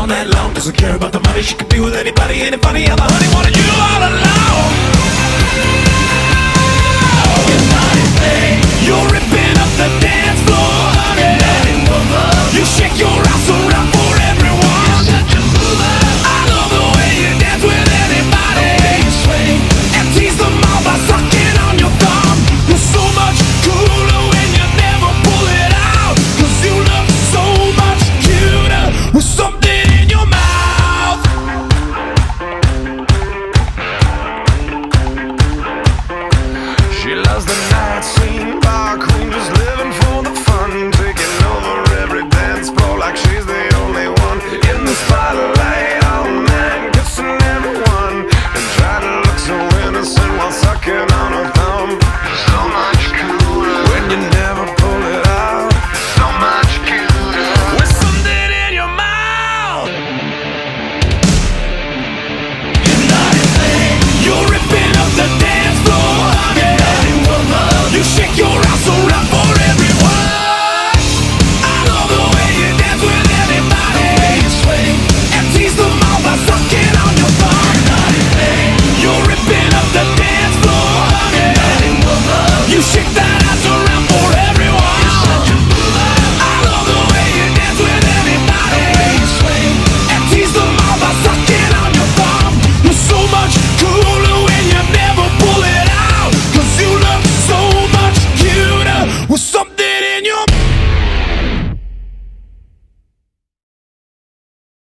all night long Doesn't care about the money, she could be with anybody, anybody I'm honey, wanted you Cause the